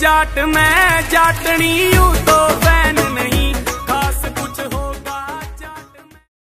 ਜੱਟ ਮੈਂ ਜਾਟਣੀ ਉਤੋਂ